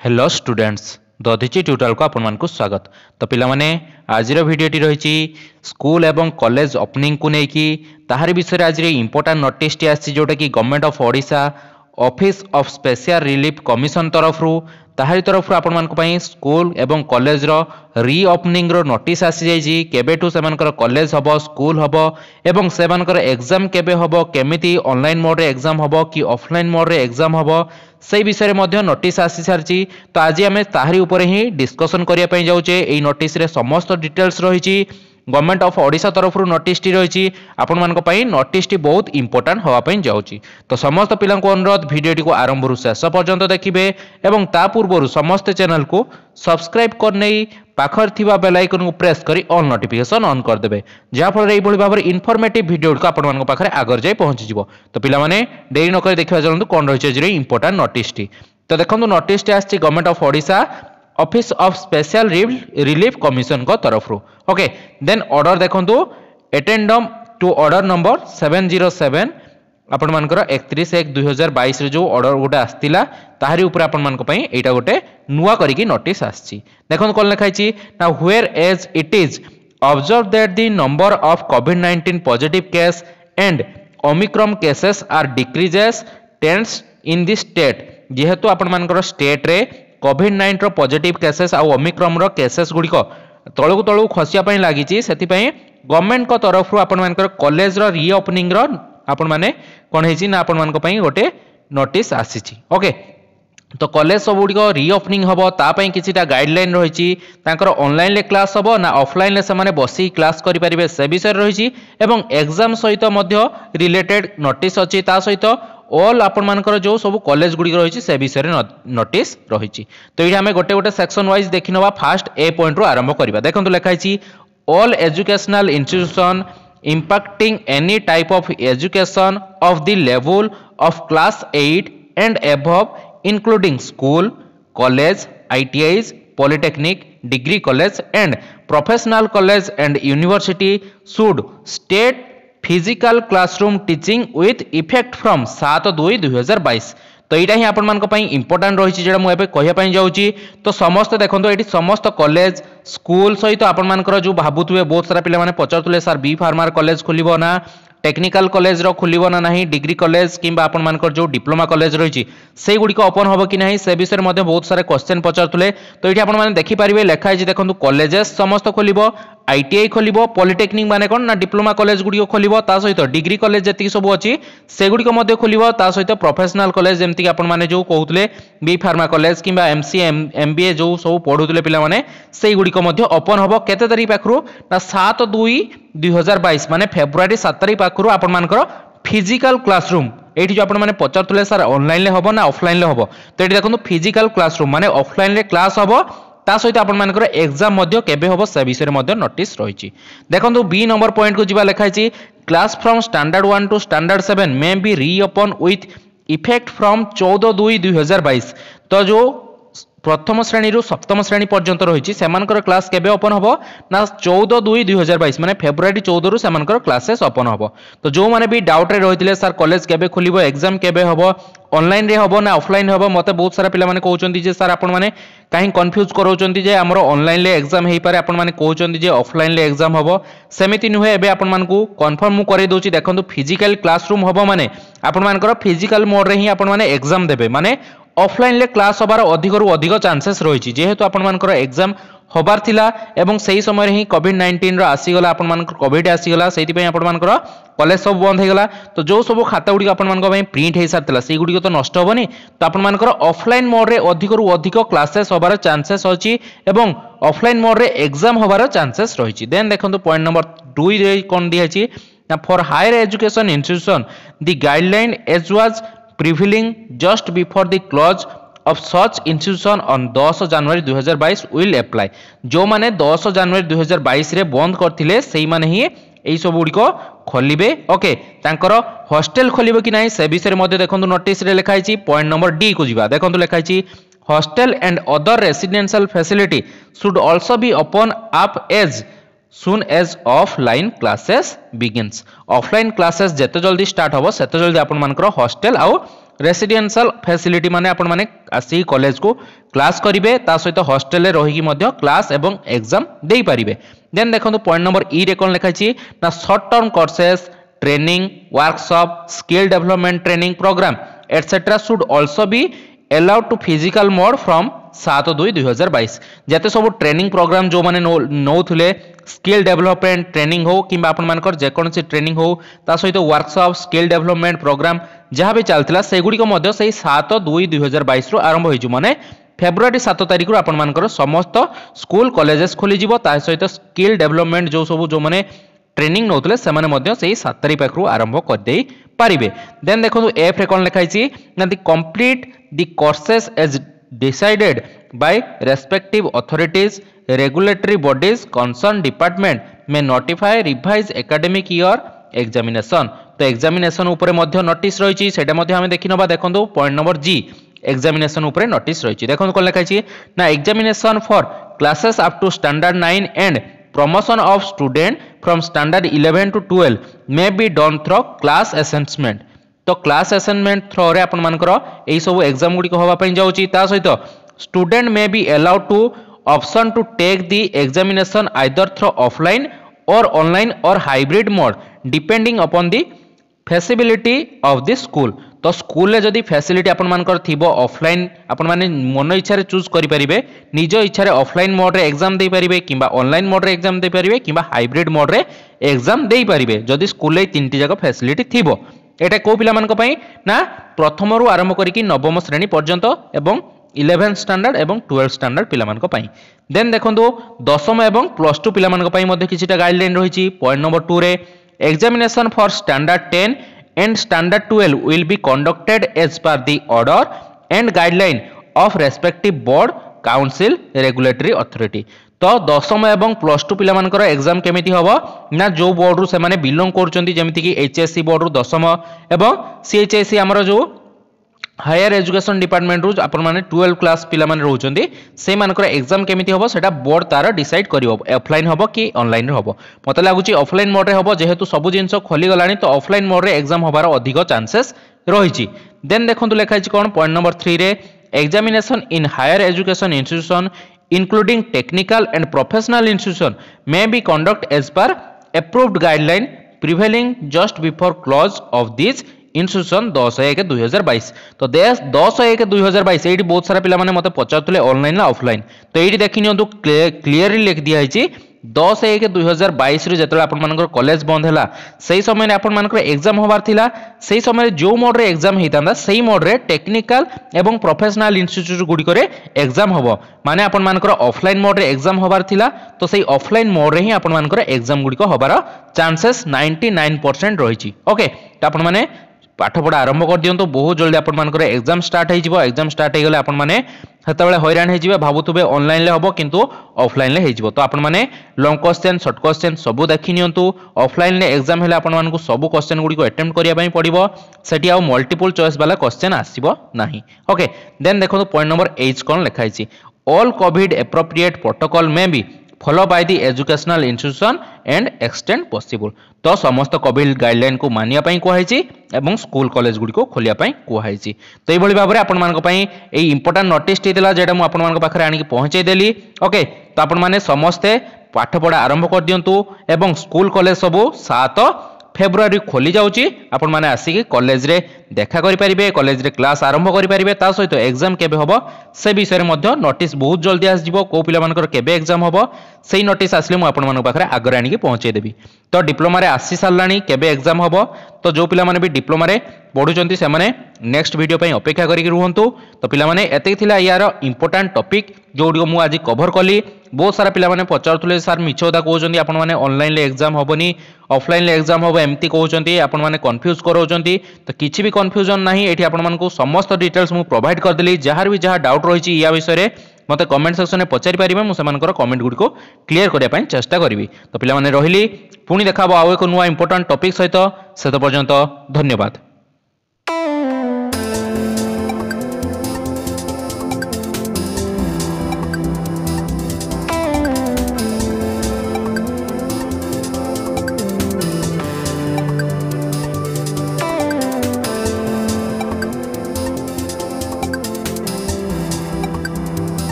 Hello students Dadhichi ଟ୍ୟୁଟୋରିଆଲକୁ ଆପଣମାନଙ୍କୁ ସ୍ୱାଗତ ତ ପିଲାମାନେ ଆଜିର ଭିଡ଼ିଓଟି ରହିଛି ସ୍କୁଲ ଏବଂ କଲେଜ ଓପନିଂକୁ ନେଇକି ତାହାରି ବିଷୟରେ ଆଜିର ଇମ୍ପୋର୍ଟାଣ୍ଟ ନୋଟିସଟି ଆସିଛି ଯେଉଁଟାକି government of Odisha office of special relief commission ତରଫରୁ ତାହାରି ତରଫରୁ ଆପଣମାନଙ୍କ ପାଇଁ ସ୍କୁଲ ଏବଂ କଲେଜର ରିଓପନିଂର ନୋଟିସ୍ ଆସିଯାଇଛି। କେବେଠୁ ସେମାନଙ୍କର କଲେଜ ହେବ ସ୍କୁଲ ହେବ ଏବଂ ସେମାନଙ୍କର ଏକ୍ଜାମ୍ କେବେ ହେବ କେମିତି ଅନଲାଇନ୍ ମୋଡ଼ରେ ଏକ୍ଜାମ୍ ହେବ କି ଅଫଲାଇନ୍ ମୋଡ଼ରେ ଏକ୍ଜାମ୍ ହେବ ସେଇ ବିଷୟରେ ମଧ୍ୟ ନୋଟିସ୍ ଆସିସାରିଛି। ତ ଆଜି ଆମେ ତାହାରି ଉପରେ ହିଁ ଡିସ୍କସନ୍ କରିବା ପାଇଁ ଯାଉଛେ। ଏଇ ନୋଟିସ୍ରେ ସମସ୍ତ ଡିଟେଲ୍ସ ରହିଛି ଗଭର୍ଣ୍ଣମେଣ୍ଟ ଅଫ୍ ଓଡ଼ିଶା ତରଫରୁ ନୋଟିସ୍ଟି ରହିଛି। ଆପଣମାନଙ୍କ ପାଇଁ ନୋଟିସ୍ଟି ବହୁତ ଇମ୍ପୋର୍ଟାଣ୍ଟ ହେବା ପାଇଁ ଯାଉଛି। ତ ସମସ୍ତ ପିଲାଙ୍କୁ ଅନୁରୋଧ ଭିଡ଼ିଓଟିକୁ ଆରମ୍ଭରୁ ଶେଷ ପର୍ଯ୍ୟନ୍ତ ଦେଖିବେ ଏବଂ ତା ପୂର୍ବରୁ ସମସ୍ତେ ଚ୍ୟାନେଲକୁ ସବସ୍କ୍ରାଇବ୍ କରିନେଇ ପାଖରେ ଥିବା ବେଲ୍ ଆଇକନ୍କୁ ପ୍ରେସ୍ କରି ଅଲ୍ ନୋଟିଫିକେସନ୍ ଅନ୍ କରିଦେବେ। ଯାହାଫଳରେ ଏଇଭଳି ଭାବରେ ଇନଫର୍ମେଟିଭ୍ ଭିଡ଼ିଓଗୁଡ଼ିକ ଆପଣମାନଙ୍କ ପାଖରେ ଆଗରେ ଯାଇ ପହଞ୍ଚିଯିବ। ତ ପିଲାମାନେ ଡେରି ନକରି ଦେଖିବା ଚାଲନ୍ତୁ କ'ଣ ରହିଛି ଆଜିର ଇମ୍ପୋର୍ଟାଣ୍ଟ ନୋଟିସ୍ଟି ତ ଦେଖନ୍ତୁ ନୋଟିସ୍ଟି ଆସିଛି government of Odisha office of special relief କମିଶନଙ୍କ ତରଫରୁ। ଓକେ ଦେନ୍ ଅର୍ଡ଼ର ଦେଖନ୍ତୁ। Addendum to order number seven zero seven ଆପଣମାନଙ୍କର ଏକତିରିଶ ଏକ ଦୁଇ ହଜାର ବାଇଶରେ ଯେଉଁ ଅର୍ଡ଼ର ଗୋଟେ ଆସିଥିଲା ତାହାରି ଉପରେ ଆପଣମାନଙ୍କ ପାଇଁ ଏଇଟା ଗୋଟେ ନୂଆ କରିକି ନୋଟିସ୍ ଆସିଛି। ଦେଖନ୍ତୁ କ'ଣ ଲେଖା ହେଇଛି। ନା whereas it is observe that the number of COVID nineteen positive case and omicron cases are decreases tens in the state ଯେହେତୁ ଆପଣମାନଙ୍କର ଷ୍ଟେଟ୍ରେ କୋଭିଡ୍ ନାଇଣ୍ଟିନ୍ର ପଜିଟିଭ୍ କେସେସ୍ ଆଉ ଅମିକ୍ରମ୍ର କେସେସ୍ ଗୁଡ଼ିକ ତଳକୁ ତଳକୁ ଖସିବା ପାଇଁ ଲାଗିଛି ସେଥିପାଇଁ ଗଭର୍ଣ୍ଣମେଣ୍ଟଙ୍କ ତରଫରୁ ଆପଣମାନଙ୍କର କଲେଜର ରିଓପନିଂର ଆପଣମାନେ କ'ଣ ହେଇଛି ନା ଆପଣମାନଙ୍କ ପାଇଁ ଗୋଟେ ନୋଟିସ୍ ଆସିଛି। ଓକେ ତ କଲେଜ ସବୁଗୁଡ଼ିକ ରିଓପନିଂ ହେବ ତା ପାଇଁ କିଛିଟା ଗାଇଡ଼ଲାଇନ୍ ରହିଛି। ତାଙ୍କର ଅନଲାଇନ୍ରେ କ୍ଲାସ୍ ହେବ ନା ଅଫଲାଇନ୍ରେ ସେମାନେ ବସିକି କ୍ଲାସ୍ କରିପାରିବେ ସେ ବିଷୟରେ ରହିଛି। ଏବଂ ଏକ୍ଜାମ୍ ସହିତ ମଧ୍ୟ ରିଲେଟେଡ୍ ନୋଟିସ୍ ଅଛି ତା ସହିତ। ଅଲ୍ ଆପଣମାନଙ୍କର ଯେଉଁ ସବୁ କଲେଜ ଗୁଡ଼ିକ ରହିଛି ସେ ବିଷୟରେ ନୋଟିସ୍ ରହିଛି। ତ ଏଇଠି ଆମେ ଗୋଟେ ଗୋଟେ ସେକ୍ସନ୍ ୱାଇଜ୍ ଦେଖିନେବା ଫାଷ୍ଟ ଏ ପଏଣ୍ଟରୁ ଆରମ୍ଭ କରିବା। ଦେଖନ୍ତୁ ଲେଖା ହେଇଛି all educational institution impacting any type of education of the level of class 8 and above including school college itis polytechnic degree college and professional college and university should state physical classroom teaching with effect from 7 2 2022 তো এইটা ହିଁ ଆପଣମାନଙ୍କ ପାଇଁ important ରହିଛି ଯେଉଁଟା ମୁଁ ଏବେ କହିବା ପାଇଁ ଯାଉଛି ତ ସମସ୍ତେ ଦେଖନ୍ତୁ ଏଠି ସମସ୍ତ କଲେଜ ସ୍କୁଲ ସହିତ ଆପଣମାନଙ୍କର ଯେଉଁ ଭାବୁଥିବେ ବହୁତ ସାରା ପିଲାମାନେ ପଚାରୁଥିଲେ ସାର୍ ବି ଫାର୍ମାର କଲେଜ ଖୋଲିବ ନା ଟେକ୍ନିକାଲ କଲେଜର ଖୋଲିବ ନା ନାହିଁ ଡିଗ୍ରୀ କଲେଜ କିମ୍ବା ଆପଣମାନଙ୍କର ଯେଉଁ ଡିପ୍ଲୋମା କଲେଜ ରହିଛି ସେଇଗୁଡ଼ିକ ଓପନ୍ ହେବ କି ନାହିଁ ସେ ବିଷୟରେ ମଧ୍ୟ ବହୁତ ସାରା କ୍ୱେଶ୍ଚନ୍ ପଚାରୁଥିଲେ ତ ଏଠି ଆପଣମାନେ ଦେଖିପାରିବେ ଲେଖା ହେଇଛି ଦେଖନ୍ତୁ କଲେଜେସ୍ ସମସ୍ତ ଖୋଲିବ আইটিআই খোলিব পলিটেকনিক মানে কোণ না ডিপ্লোমা কলেজ গুড়িক খোলিব, তা সহিত ডিগ্রি কলেজ যেত সবু অছি সেগুড়িক মধ্যে খোলিব তা সহিত প্রফেসনাল কলেজ যেমিকি আপনার যে কৌলে বি ফার্মা কলেজ কিংবা এমসি এমবিএ যে সব পড়ুলে পিলাମାନେ সেইগুড়িক মধ্যে ওপন হব কেতে তারিখ পাখু না সাত দুই দুই হাজার বাইশ মানে ফেব্রুয়ারি সাত তারিখ পাখু আপনার ফিজিকাল ক্লাসরুম এইটি যে আপনার পচারুলে স্যার অনলাইনে হব না অফলাইনে হব তো এটি দেখুন ফিজিকাল ক্লাসরুম মানে অফলাইনে ক্লাস হব ତା ସହିତ ଆପଣମାନଙ୍କର ଏକ୍ଜାମ୍ ମଧ୍ୟ କେବେ ହେବ ସେ ବିଷୟରେ ମଧ୍ୟ ନୋଟିସ୍ ରହିଛି। ଦେଖନ୍ତୁ ବି ନମ୍ବର ପଏଣ୍ଟକୁ ଯିବା ଲେଖା ହେଇଛି class from standard one to standard seven may be reopen with effect from ଚଉଦ ଦୁଇ ଦୁଇ ହଜାର ବାଇଶ। ତ ଯେଉଁ প্রথম শ্রেণি সপ্তম শ্রেণি পর্যন্ত রয়েছে। সেমানকর ক্লাস কেবে ওপন হব? না চৌদ দুই দুই হাজার বাইশ মানে ফেব্রুয়ারি চৌদরু সেমানকর ক্লাসেস ওপন হব তো যে বি ডাউটে রয়েছে স্যার কলেজ কেবে খোলিব এক্সাম কেবে হব অনলাইনে হব না অফলাইন হব মতো বহু সারা পিলা মানে কৌন যে স্যার আপন মানে কাহি কনফ্ୟୁজ করছেন যে আমার অনলাইনে এক্সাম হয়ে পড়ে আপন মানে কৌন যে অফলাইনে এক্সাম হব সেমিতি নুহে এবে আপন মানুষ কনফর্ম মু করে দেছি দেখুন ফিজিক্যাল ক্লাসরুম হব মানে আপন মানকর ফিজিক্যাল মোডে হি আপন মানে এক্সাম দেবে মানে অফলাইনলে ক্লাস হবার অধিকরু অধিক চান্সেস রয়েছে যেহেতু আপনার এক্সাম হবার লা এবং সেই সময় হি কোভিড নাইন্টিন্র আসিগলা আপনার কোভিড আসিগলা সেইপাই আপনার কলেজ সব বন্ধ হয়ে তো যে সব খাতা গুড়ি আপনার প্রিন্ট হয়ে সারি সেইগুড়ি তো নষ্ট হবনি তো আপনার অফলাইন মোড্রে অধিকরু অধিক ক্লাসেস হবার চান্সেস অছি এবং অফলাইন মোড্রে এক্সাম হবার চান্সেস রয়েছে দেন দেখুন পয়েন্ট নম্বর দুই কোণ দিয়েছি for higher education institution the guideline as was prevailing just before the close of such institution on 10 January 2022 will apply ଯେଉଁମାନେ 10 ଜାନୁଆରୀ 2022 ରେ ବନ୍ଦ କରିଥିଲେ ସେଇମାନେ ହିଁ ଏହି ସବୁ ଗୁଡ଼ିକ ଖୋଲିବେ ଓକେ ତାଙ୍କର ହଷ୍ଟେଲ ଖୋଲିବ କି ନାହିଁ ସେ ବିଷୟରେ ମଧ୍ୟ ଦେଖନ୍ତୁ ନୋଟିସରେ ଲେଖା ହେଇଛି ପଏଣ୍ଟ ନମ୍ବର ଡି କୁ ଯିବା ଦେଖନ୍ତୁ ଲେଖା ହେଇଛି hostel and other residential facility should also be open up as as soon as offline classes begins offline classes ଯେତେ ଜଲ୍ଦି ଷ୍ଟାର୍ଟ ହେବ ସେତେ ଜଲ୍ଦି ଆପଣମାନଙ୍କର ହଷ୍ଟେଲ ଆଉ ରେସିଡେନ୍ସିଆଲ ଫ୍ୟାସିଲିଟି ମାନେ ଆପଣମାନେ ଆସିକି କଲେଜକୁ କ୍ଲାସ୍ କରିବେ ତା ସହିତ ହଷ୍ଟେଲରେ ରହିକି ମଧ୍ୟ କ୍ଲାସ୍ ଏବଂ ଏକ୍ଜାମ୍ ଦେଇପାରିବେ ଦେନ୍ ଦେଖନ୍ତୁ ପଏଣ୍ଟ ନମ୍ବର ଇରେ କ'ଣ ଲେଖାହେଇଛି ନା short term courses training, workshop, skill development training program, etc. should also be allowed to physical mode from সাত দুই দুই হাজার বাইশ। যেতে সব ট্রেনিং প্রোগ্রাম যে নৌলে স্কিল ডেভেলপমেন্ট ট্রেনিং হো কিংবা আপনার যেকোন ট্রেনিং হো তা সহ ওয়ার্কশপ স্কিল ডেভেলপমেন্ট প্রোগ্রাম যা বি চালা সেগুড়ি সেই সাত দুই দুই হাজার বাইশ রু আরম্ভ হয়েছে মানে ফেব্রুয়ারি সাত তারিখর আপনার সমস্ত স্কুল কলেজেস খোলিযোগ তা সহ স্কিল ডেভেলপমেন্ট যে সব যে ট্রেনিং নৌলে সে সেই সাত তারিখ পাখু আরম্ভ করে পারিবে দেন দেখুন এফ্রে কম লেখা হয়েছে না the complete the courses as decided by respective authorities regulatory bodies concerned department may notify revise academic year examination তো এক্সামিনেসন উপরে মধ্য নোটিস রয়েছে সেটা মধ্য আমি দেখি নেবা দেখুন পয়েন্ট নম্বর জি এক্সামিনেসন উপরে নোটিস রয়েছে দেখুন কোন লেখা আছে না examination for classes up to standard nine and promotion of student from standard 11 to 12 may be done through class তো ক্লাস আসাইনমেন্ট থ্রোরে আপনার এইসব এক্সাম গুড়ি হওয়া যাচ্ছি তা সহ student may be allowed to option to take the examination either through offline or online or hybrid mode, depending upon the feasibility of the school তো স্কুলে যদি ফ্যাসিলিটি আপনার থিব অফলাইন আপনার মন ইচ্ছার চুজ করে নিজ ইচ্ছার অফলাইন মোড্রে এক্সাম দিয়ে কিংবা অনলাইন মোড্রে এক্সাম দিয়ে কিংবা হাইব্রিড মোড্রে এক্সাম দিয়ে যদি স্কুলে তিনটি যাক ফ্যাসিলিটি থিব ଏଇଟା କେଉଁ ପିଲାମାନଙ୍କ ପାଇଁ? ନା ପ୍ରଥମରୁ ଆରମ୍ଭ କରିକି ନବମ ଶ୍ରେଣୀ ପର୍ଯ୍ୟନ୍ତ ଏବଂ ଇଲେଭେନ୍ଥ ଷ୍ଟାଣ୍ଡାର୍ଡ଼ ଏବଂ ଟୁଏଲ୍ଭ ଷ୍ଟାଣ୍ଡାର୍ଡ଼ ପିଲାମାନଙ୍କ ପାଇଁ। ଦେନ୍ ଦେଖନ୍ତୁ ଦଶମ ଏବଂ ପ୍ଲସ୍ ଟୁ ପିଲାମାନଙ୍କ ପାଇଁ ମଧ୍ୟ କିଛିଟା ଗାଇଡ଼ଲାଇନ୍ ରହିଛି। ପଏଣ୍ଟ ନମ୍ବର ଟୁରେ examination for standard ten and standard 12 will be conducted as per the order and guideline of respective board council regulatory authority. ତ ଦଶମ ଏବଂ ପ୍ଲସ୍ ଟୁ ପିଲାମାନଙ୍କର ଏକ୍ଜାମ୍ କେମିତି ହେବ? ନା ଯେଉଁ ବୋର୍ଡ଼ରୁ ସେମାନେ ବିଲଙ୍ଗ କରୁଛନ୍ତି ଯେମିତିକି ଏଚ୍ଏସ୍ସି ବୋର୍ଡ଼ରୁ ଦଶମ ଏବଂ ସିଏଚ୍ଏସ୍ସି ଆମର ଯେଉଁ হায়ার এজুকেশন ডিপার্টমেন্টরু আপনার টুয়েলভ ক্লাস পিলা রোচান সেইমানকর এক্সাম কেমিতি হব সেটা বোর্ড তার ডিসাইড করব অফলাইন হব কি অনলাইন হব মতো লাগুচি অফলাইন মোডে হব যেহেতু সবু জিনিস খোলিগলা তো অফলাইন মোডে এক্সাম হবার অধিক চান্সেস রয়েছে দেন দেখুন লেখা হয়েছে কোণ point number থ্রিরে examination in higher education institution including technical and professional institution may be conducted as per approved guideline prevailing just before close of this institution দশ এক দুই হাজার বাইশ তো দশ এক দুই হাজার বাইশ এইটি বহু সারা পিলা মানে মতো পচারুলে অনলাইন না অফলাইন তো এইটি দেখি নিও ক্লিয়ারলি লেখি দিয়া হয়েছে ଦଶ ଏକ ଦୁଇ ହଜାର ବାଇଶରୁ ଯେତେବେଳେ ଆପଣମାନଙ୍କର କଲେଜ ବନ୍ଦ ହେଲା ସେହି ସମୟରେ ଆପଣମାନଙ୍କର ଏକ୍ଜାମ୍ ହେବାର ଥିଲା। ସେହି ସମୟରେ ଯେଉଁ ମୋଡ଼ରେ ଏକ୍ଜାମ୍ ହେଇଥାନ୍ତା ସେହି ମୋଡ଼ରେ ଟେକ୍ନିକାଲ ଏବଂ ପ୍ରଫେସନାଲ ଇନଷ୍ଟିଚ୍ୟୁଟ୍ ଗୁଡ଼ିକରେ ଏକ୍ଜାମ୍ ହେବ। ମାନେ ଆପଣମାନଙ୍କର ଅଫଲାଇନ୍ ମୋଡ଼ରେ ଏକ୍ଜାମ୍ ହେବାର ଥିଲା ତ ସେଇ ଅଫଲାଇନ୍ ମୋଡ଼ରେ ହିଁ ଆପଣମାନଙ୍କର ଏକ୍ଜାମ୍ ଗୁଡ଼ିକ ହେବାର ଚାନ୍ସେସ୍ ନାଇଣ୍ଟି ନାଇନ୍ ପରସେଣ୍ଟ ରହିଛି। ଓକେ ତ ଆପଣମାନେ ପାଠପଢ଼ା ଆରମ୍ଭ କରିଦିଅନ୍ତୁ। ବହୁତ ଜଲ୍ଦି ଆପଣମାନଙ୍କର ଏକ୍ଜାମ୍ ଷ୍ଟାର୍ଟ ହେଇଯିବ। ଏକ୍ଜାମ୍ ଷ୍ଟାର୍ଟ ହେଇଗଲେ ଆପଣମାନେ ସେତେବେଳେ ହଇରାଣ ହେଇଯିବେ ଭାବୁଥିବେ ଅନଲାଇନ୍ରେ ହେବ କିନ୍ତୁ ଅଫଲାଇନ୍ରେ ହେଇଯିବ। ତ ଆପଣମାନେ ଲଙ୍ଗ କ୍ୱେଶ୍ଚେନ୍ ସର୍ଟ କ୍ୱେଶ୍ଚେନ୍ ସବୁ ଦେଖି ନିଅନ୍ତୁ। ଅଫଲାଇନ୍ରେ ଏକ୍ଜାମ୍ ହେଲେ ଆପଣମାନଙ୍କୁ ସବୁ କ୍ୱେଶ୍ଚେନ୍ ଗୁଡ଼ିକୁ ଆଟେମ୍ପ୍ଟ କରିବା ପାଇଁ ପଡ଼ିବ। ସେଠି ଆଉ ମଲ୍ଟିପୁଲ୍ ଚଏସ୍ ବାଲା କ୍ୱେଶ୍ଚେନ୍ ଆସିବ ନାହିଁ। ଓକେ ଦେନ୍ ଦେଖନ୍ତୁ ପଏଣ୍ଟ ନମ୍ବର ଏଇଚ୍ କ'ଣ ଲେଖା ହେଇଛି। All COVID appropriate protocol may be follow by the educational institution and extend possible ତ ସମସ୍ତ କୋଭିଡ୍ ଗାଇଡ଼ଲାଇନ୍କୁ ମାନିବା ପାଇଁ କୁହାଯାଇଛି ଏବଂ ସ୍କୁଲ କଲେଜ ଗୁଡ଼ିକୁ ଖୋଲିବା ପାଇଁ କୁହାଯାଇଛି। ତ ଏଇଭଳି ଭାବରେ ଆପଣମାନଙ୍କ ପାଇଁ ଏଇ ଇମ୍ପୋର୍ଟାଣ୍ଟ ନୋଟିସ୍ଟି ଥିଲା ଯେଉଁଟା ମୁଁ ଆପଣମାନଙ୍କ ପାଖରେ ଆଣିକି ପହଞ୍ଚାଇ ଦେଲି ଓକେ ତ ଆପଣମାନେ ସମସ୍ତେ ପାଠପଢ଼ା ଆରମ୍ଭ କରିଦିଅନ୍ତୁ ଏବଂ ସ୍କୁଲ କଲେଜ ସବୁ ସାତ ফেব্রুয়ারি খোলি যাচ্ছে আপনার আসিকি কলেজে দেখা করে কলেজে ক্লাস আরম্ভ করে তা সহ এক্সাম কেবে হব সে বিষয়ে নোটিস বহু জলদি আসব কেউ পিলার কেবে এক্সাম হব সেই নোটিস আসলে মু আপনার পাখে আগরে আনিকি পৌঁছাই দেবি তো ডিপ্লোমারে আসি সারা কেবে এক্সাম হব তো যে পিলামানে বি ডিপ্লোমারে পড়ুছেন সে নেক্সট ভিডিও পাই অপেক্ষা করি রুহতু তো পিলামানে এতে লা ইয়ার ইম্পর্টাট টপিক যেগুড়ি মু আজ কভর কলি ବହୁତ ସାରା ପିଲାମାନେ ପଚାରୁଥିଲେ ସାର୍ ମିଛ କଥା କହୁଛନ୍ତି ଆପଣମାନେ ଅନଲାଇନ୍ରେ ଏକ୍ଜାମ୍ ହେବନି ଅଫଲାଇନ୍ରେ ଏକ୍ଜାମ୍ ହେବ ଏମିତି କହୁଛନ୍ତି ଆପଣମାନେ କନଫ୍ୟୁଜ୍ କରାଉଛନ୍ତି ତ କିଛି ବି କନଫ୍ୟୁଜନ୍ ନାହିଁ ଏଠି ଆପଣମାନଙ୍କୁ ସମସ୍ତ ଡିଟେଲ୍ସ ମୁଁ ପ୍ରୋଭାଇଡ଼ କରିଦେଲି ଯାହାର ବି ଯାହା ଡାଉଟ୍ ରହିଛି ୟା ବିଷୟରେ ମୋତେ କମେଣ୍ଟ ସେକ୍ସନରେ ପଚାରି ପାରିବେ ମୁଁ ସେମାନଙ୍କର କମେଣ୍ଟ ଗୁଡ଼ିକୁ କ୍ଲିୟର କରିବା ପାଇଁ ଚେଷ୍ଟା କରିବି ତ ପିଲାମାନେ ରହିଲି ପୁଣି ଦେଖା ହେବ ଆଉ ଏକ ନୂଆ ଇମ୍ପୋର୍ଟାଣ୍ଟ ଟପିକ୍ ସହିତ ସେତ ପର୍ଯ୍ୟନ୍ତ ଧନ୍ୟବାଦ